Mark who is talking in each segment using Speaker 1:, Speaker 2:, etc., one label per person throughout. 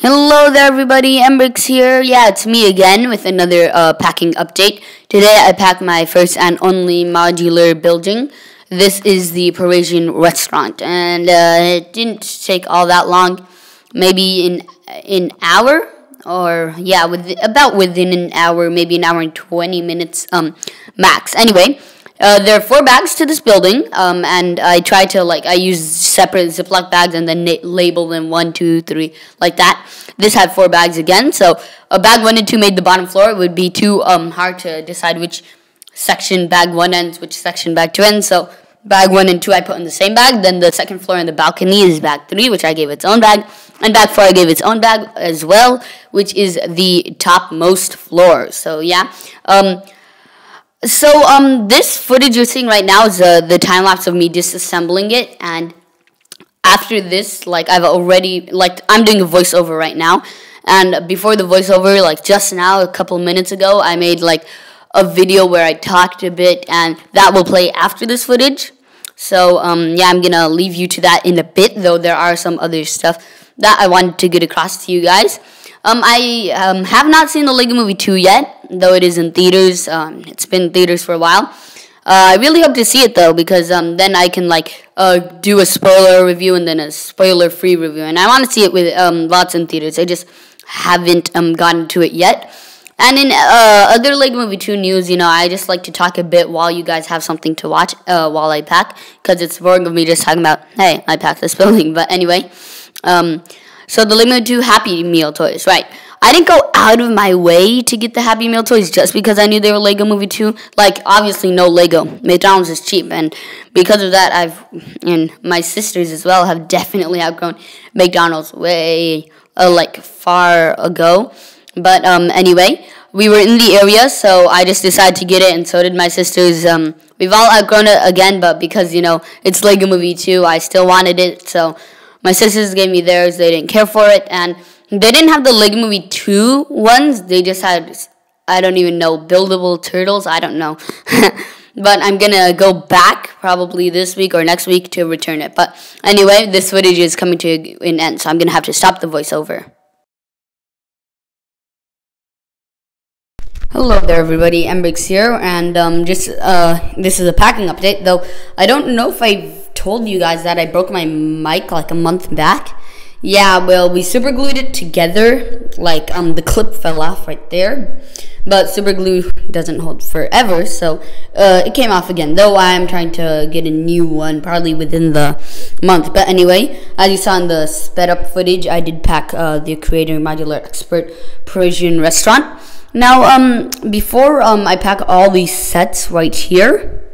Speaker 1: Hello there everybody, mbrickz here. Yeah, it's me again with another uh, packing update. Today I packed my first and only modular building. This is the Parisian restaurant and uh, it didn't take all that long. Maybe in an hour or yeah, with about within an hour, maybe an hour and 20 minutes um max. Anyway, uh, there are four bags to this building, um, and I try to like I use separate Ziploc bags and then label them one, two, three, like that. This had four bags again, so a bag one and two made the bottom floor. It would be too um, hard to decide which section bag one ends, which section bag two ends. So bag one and two I put in the same bag. Then the second floor and the balcony is bag three, which I gave its own bag, and bag four I gave its own bag as well, which is the topmost floor. So yeah. Um, so um, this footage you're seeing right now is uh, the time lapse of me disassembling it, and after this, like I've already like I'm doing a voiceover right now, and before the voiceover, like just now, a couple minutes ago, I made like a video where I talked a bit, and that will play after this footage. So um, yeah, I'm gonna leave you to that in a bit, though there are some other stuff that I wanted to get across to you guys. Um, I um, have not seen the Lego Movie 2 yet, though it is in theaters. Um, it's been in theaters for a while. Uh, I really hope to see it though, because um, then I can like uh, do a spoiler review and then a spoiler-free review. And I want to see it with um, lots in theaters. I just haven't um, gotten to it yet. And in uh, other Lego Movie 2 news, you know, I just like to talk a bit while you guys have something to watch uh, while I pack, because it's boring of me just talking about, hey, I packed this building. But anyway, um, so the Lego 2 Happy Meal toys, right. I didn't go out of my way to get the Happy Meal toys just because I knew they were Lego Movie 2. Like, obviously, no Lego. McDonald's is cheap, and because of that, I've, and my sisters as well, have definitely outgrown McDonald's way, uh, like, far ago. But, um, anyway, we were in the area, so I just decided to get it, and so did my sisters. Um, we've all outgrown it again, but because, you know, it's Lego Movie 2, I still wanted it, so my sisters gave me theirs. They didn't care for it, and they didn't have the Lego Movie 2 ones. They just had, I don't even know, buildable turtles. I don't know. but I'm gonna go back probably this week or next week to return it. But anyway, this footage is coming to an end, so I'm gonna have to stop the voiceover. Hello there, everybody. mbrickz here, and um, just uh, this is a packing update. Though I don't know if I've told you guys that I broke my mic like a month back. Yeah, well, we super glued it together. Like, um, the clip fell off right there. But super glue doesn't hold forever, so uh, it came off again. Though I am trying to get a new one, probably within the month. But anyway, as you saw in the sped up footage, I did pack uh, the Creator Modular Expert Parisian restaurant. Now, um, before um, I pack all these sets right here,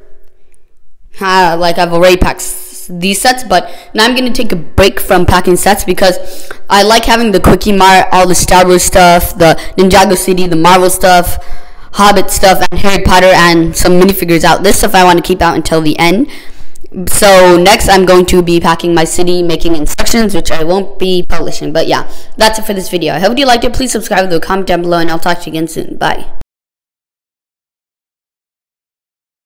Speaker 1: uh, like I've already packed these sets, but now I'm gonna take a break from packing sets because I like having the Kwik-E-Mart, all the Star Wars stuff, the Ninjago City, the Marvel stuff, Hobbit stuff, and Harry Potter, and some minifigures out. This stuff I want to keep out until the end. So next, I'm going to be packing my city, making instructions, which I won't be publishing. But yeah, that's it for this video. I hope you liked it. Please subscribe, leave a comment down below, and I'll talk to you again soon. Bye.